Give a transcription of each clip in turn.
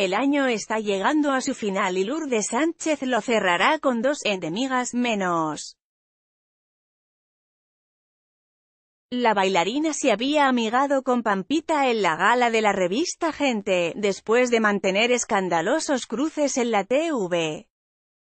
El año está llegando a su final y Lourdes Sánchez lo cerrará con dos endemigas menos. La bailarina se había amigado con Pampita en la gala de la revista Gente, después de mantener escandalosos cruces en la TV.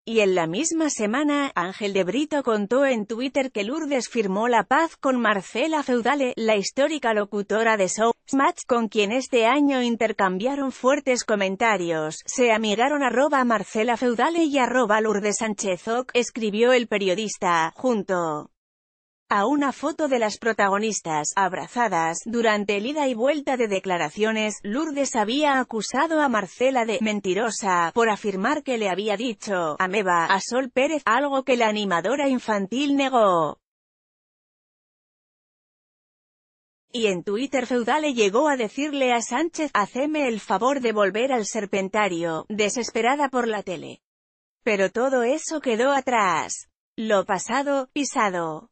Y en la misma semana, Ángel de Brito contó en Twitter que Lourdes firmó la paz con Marcela Feudale, la histórica locutora de Match, con quien este año intercambiaron fuertes comentarios. Se amigaron arroba Marcela Feudale y arroba Lourdes Sánchez escribió el periodista, junto a una foto de las protagonistas, abrazadas, durante el ida y vuelta de declaraciones, Lourdes había acusado a Marcela de «mentirosa», por afirmar que le había dicho «ameba» a Sol Pérez, algo que la animadora infantil negó. Y en Twitter Feudale llegó a decirle a Sánchez, «haceme el favor de volver al serpentario», desesperada por la tele. Pero todo eso quedó atrás. Lo pasado, pisado.